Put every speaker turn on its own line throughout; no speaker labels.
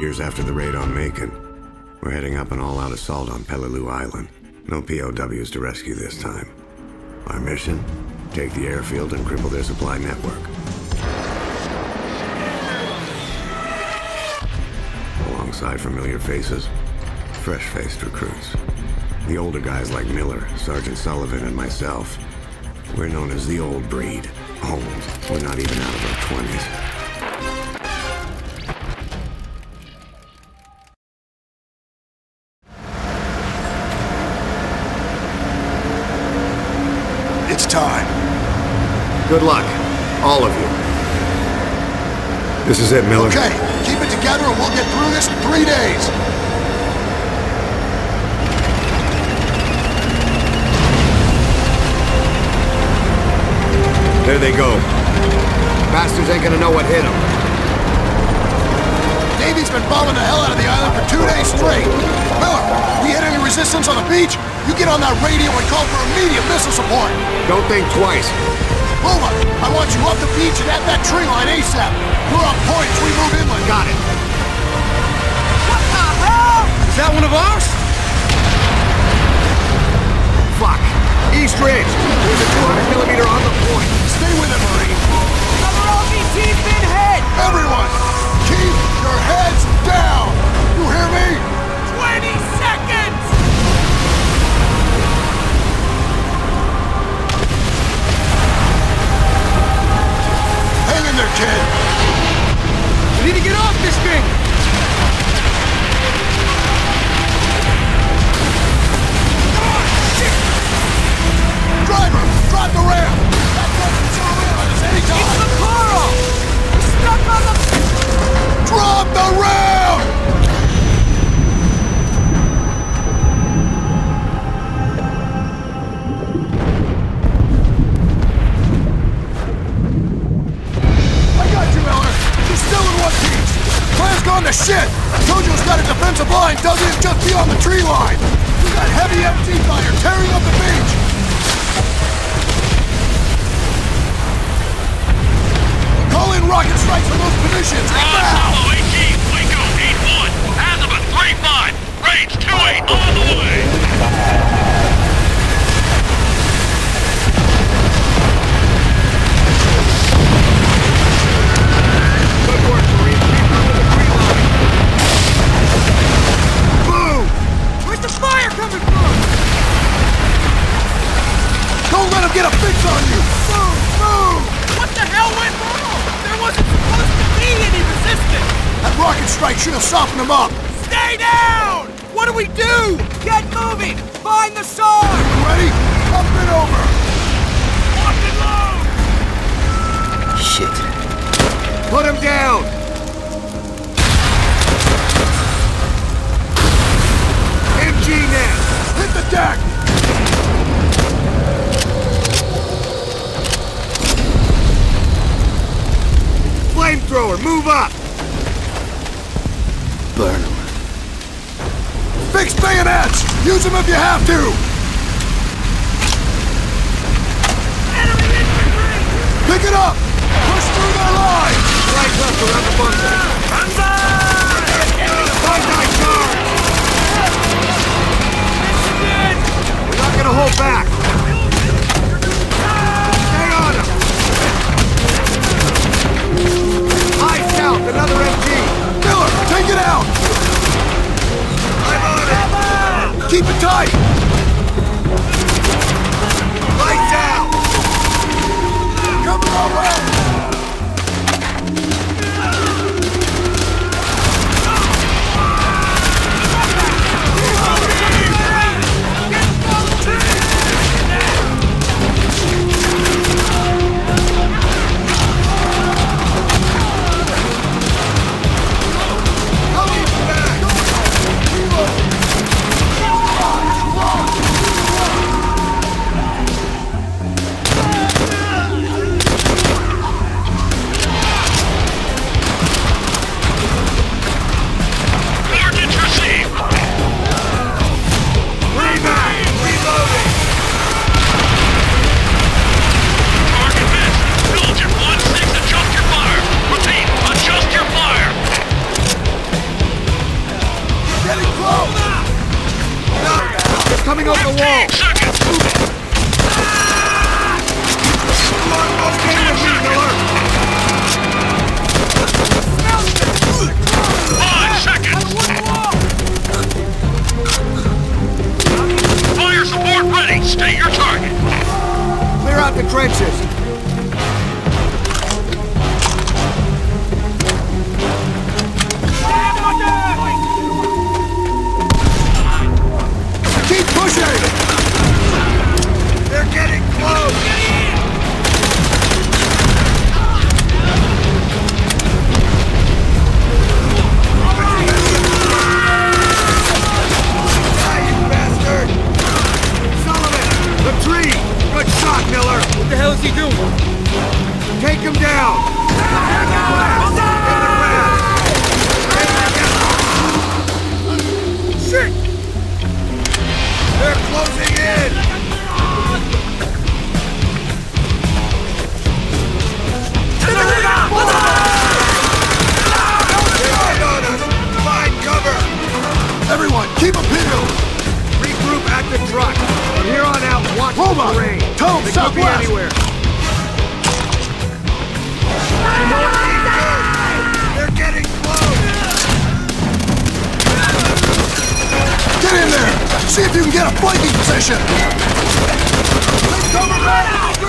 years after the raid on Makin. We're heading up an all-out assault on Peleliu Island. No POWs to rescue this time. Our mission? Take the airfield and cripple their supply network. Alongside familiar faces, fresh-faced recruits. The older guys like Miller, Sergeant Sullivan, and myself. We're known as the old breed. Old. We're not even out of our 20s.
It's time.
Good luck, all of you. This is it, Miller.
Okay, keep it together and we'll get through this in three days.
There they go. Bastards ain't gonna know what hit them.
Navy's been bombing the hell out of the island for two days straight. Miller, we hit any resistance on the beach? You get on that radio and call for immediate missile support.
Don't think twice.
Luma, I want you up the beach and at that tree line ASAP. We're on point as we move inland.
Got it.
What the hell?
Is that one of ours?
Fuck. East Ridge. There's a 200 millimeter on the point.
Stay with it, Marine.
Another LVT's been hit!
Everyone, keep your heads
to
shit. Tojo's got a defensive line dug in just beyond the tree line. We got heavy MT fire tearing up the beach. Call in rocket strikes from those positions.
Ron
Now!
Coming from?
Don't let him get a fix on you! Move! Move!
What the hell went wrong? There wasn't supposed to be any resistance!
That rocket strike should have softened him up.
Stay down! What do we do? Get moving! Find the SAR!
You ready? Up and over.
Flamethrower, move up!
Burn them.
Fix bayonets. Use them if you have to.
Enemy infantry!
Pick it up. Push through their line.
Right left around the bunker. Fight
it! Keep it tight.
getting close!
Coming
over
the wall! Fire
support
ready!
Stay your target! Clear out the trenches! They're getting close! Keep a
peel. Regroup at the truck. From here on out, watch Hold the terrain. On. Tell they could be anywhere. They're
getting close!
Get in there! See if you can
get
a fighting position!
Take
cover,
man!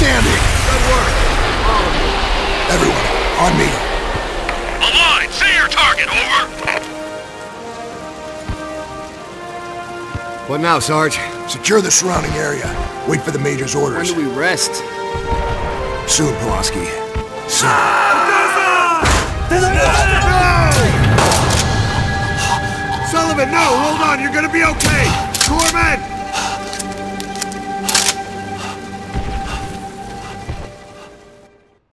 Fucking standing!
Good work.
Everyone, on me.
Align. See your target. Over.
What now, Sarge?
Secure the surrounding area. Wait for the Major's orders.
When
orders.
do we rest?
Soon, Polonsky. Soon.
Sullivan, no! Hold on! You're gonna be okay! Corpsman!